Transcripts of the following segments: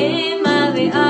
name of the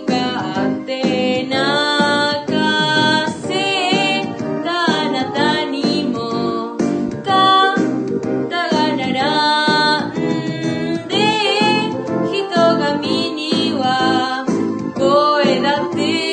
be